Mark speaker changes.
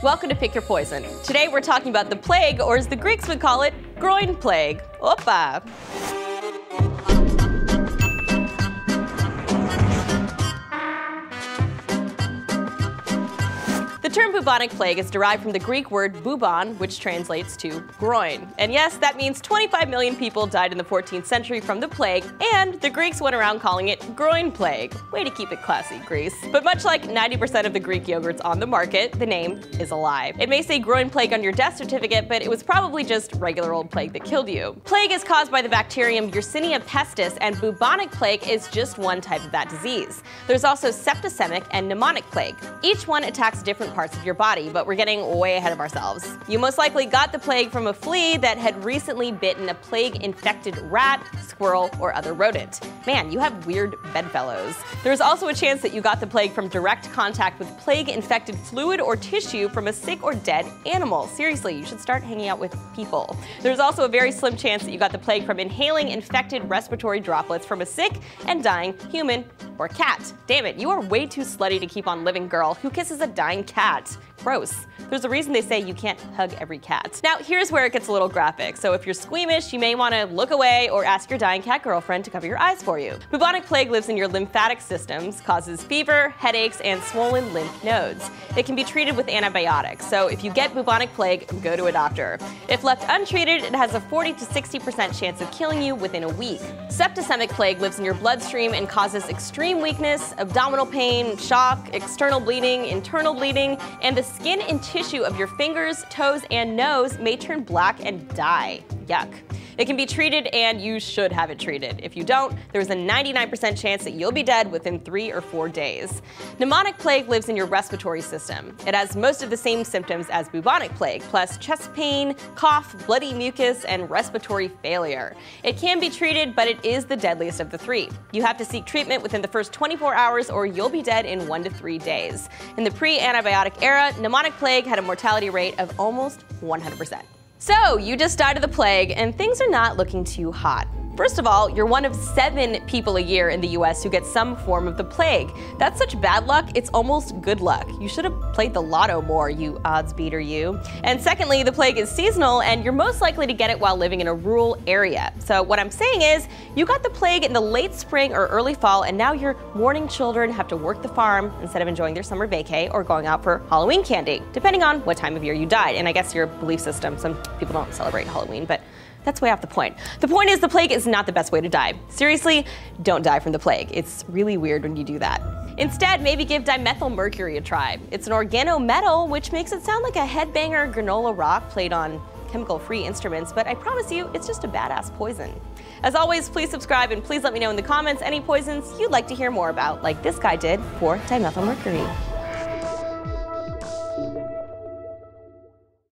Speaker 1: Welcome to Pick Your Poison. Today we're talking about the plague, or as the Greeks would call it, groin plague. Opa! Term bubonic plague is derived from the Greek word bubon, which translates to groin. And yes, that means 25 million people died in the 14th century from the plague, and the Greeks went around calling it groin plague. Way to keep it classy, Greece. But much like 90% of the Greek yogurts on the market, the name is a lie. It may say groin plague on your death certificate, but it was probably just regular old plague that killed you. Plague is caused by the bacterium Yersinia pestis, and bubonic plague is just one type of that disease. There's also septicemic and pneumonic plague. Each one attacks different parts of your body, but we're getting way ahead of ourselves. You most likely got the plague from a flea that had recently bitten a plague infected rat, squirrel, or other rodent. Man, you have weird bedfellows. There's also a chance that you got the plague from direct contact with plague infected fluid or tissue from a sick or dead animal. Seriously, you should start hanging out with people. There's also a very slim chance that you got the plague from inhaling infected respiratory droplets from a sick and dying human or cat. Damn it, you are way too slutty to keep on living, girl. Who kisses a dying cat? Gross. There's a reason they say you can't hug every cat. Now, here's where it gets a little graphic. So if you're squeamish, you may want to look away or ask your dying cat girlfriend to cover your eyes for you. Bubonic plague lives in your lymphatic systems, causes fever, headaches, and swollen lymph nodes. It can be treated with antibiotics. So if you get bubonic plague, go to a doctor. If left untreated, it has a 40 to 60% chance of killing you within a week. Septicemic plague lives in your bloodstream and causes extreme weakness, abdominal pain, shock, external bleeding, internal bleeding, and the skin and tissue of your fingers, toes, and nose may turn black and die. Yuck. It can be treated and you should have it treated. If you don't, there's a 99% chance that you'll be dead within three or four days. Pneumonic plague lives in your respiratory system. It has most of the same symptoms as bubonic plague, plus chest pain, cough, bloody mucus, and respiratory failure. It can be treated, but it is the deadliest of the three. You have to seek treatment within the first 24 hours or you'll be dead in one to three days. In the pre-antibiotic era, pneumonic plague had a mortality rate of almost 100%. So, you just died of the plague, and things are not looking too hot. First of all, you're one of seven people a year in the US who get some form of the plague. That's such bad luck, it's almost good luck. You should have played the lotto more, you odds beater, you. And secondly, the plague is seasonal, and you're most likely to get it while living in a rural area. So, what I'm saying is, you got the plague in the late spring or early fall, and now your mourning children have to work the farm instead of enjoying their summer vacay or going out for Halloween candy, depending on what time of year you died. And I guess your belief system, some people don't celebrate Halloween, but that's way off the point. The point is the plague is not the best way to die. Seriously, don't die from the plague. It's really weird when you do that. Instead, maybe give dimethyl mercury a try. It's an organometal, which makes it sound like a headbanger granola rock played on chemical-free instruments, but I promise you, it's just a badass poison. As always, please subscribe and please let me know in the comments any poisons you'd like to hear more about, like this guy did for dimethyl mercury.